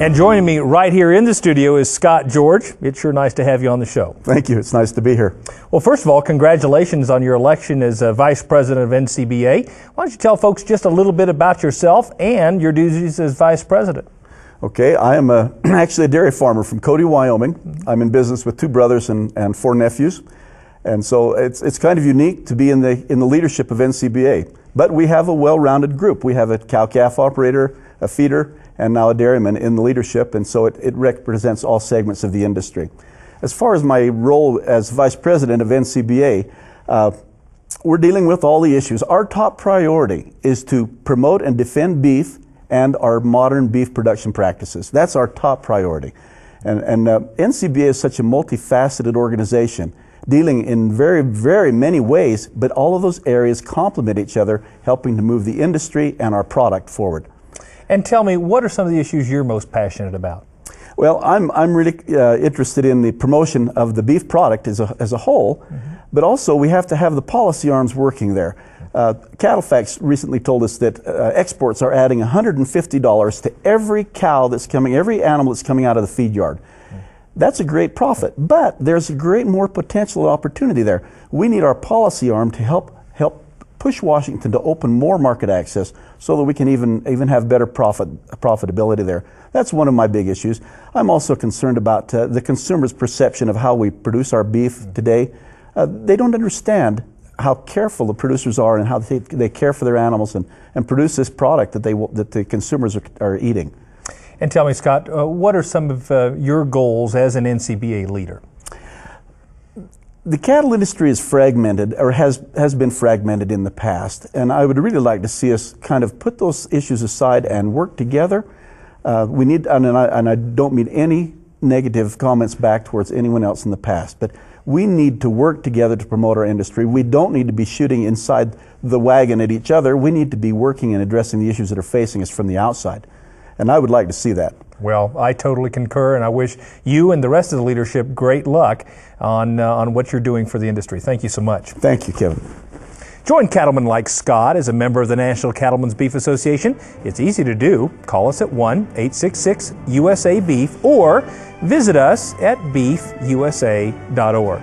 And joining me right here in the studio is Scott George. It's sure nice to have you on the show. Thank you. It's nice to be here. Well, first of all, congratulations on your election as uh, Vice President of NCBA. Why don't you tell folks just a little bit about yourself and your duties as Vice President? Okay, I am a, actually a dairy farmer from Cody, Wyoming. I'm in business with two brothers and, and four nephews. And so it's, it's kind of unique to be in the, in the leadership of NCBA. But we have a well rounded group. We have a cow calf operator, a feeder, and now a dairyman in the leadership, and so it, it represents all segments of the industry. As far as my role as vice president of NCBA, uh, we're dealing with all the issues. Our top priority is to promote and defend beef and our modern beef production practices. That's our top priority. And, and uh, NCBA is such a multifaceted organization, dealing in very, very many ways, but all of those areas complement each other, helping to move the industry and our product forward. And tell me, what are some of the issues you're most passionate about? Well, I'm, I'm really uh, interested in the promotion of the beef product as a, as a whole, mm-hmm. but also we have to have the policy arms working there. Uh, CattleFax recently told us that uh, exports are adding $150 to every cow that's coming, every animal that's coming out of the feed yard. That's a great profit, but there's a great more potential opportunity there. We need our policy arm to help help push Washington to open more market access so that we can even, even have better profit, profitability there. That's one of my big issues. I'm also concerned about uh, the consumer's perception of how we produce our beef today. Uh, they don't understand how careful the producers are and how they, they care for their animals and, and produce this product that, they, that the consumers are, are eating. And tell me, Scott, uh, what are some of uh, your goals as an NCBA leader? the cattle industry is fragmented or has, has been fragmented in the past, and I would really like to see us kind of put those issues aside and work together. Uh, we need, and I, and I don't mean any negative comments back towards anyone else in the past, but we need to work together to promote our industry. We don't need to be shooting inside the wagon at each other. We need to be working and addressing the issues that are facing us from the outside. And I would like to see that. Well, I totally concur, and I wish you and the rest of the leadership great luck on, uh, on what you're doing for the industry. Thank you so much. Thank you, Kevin. Join cattlemen like Scott as a member of the National Cattlemen's Beef Association. It's easy to do. Call us at 1 866 USA Beef or visit us at beefusa.org.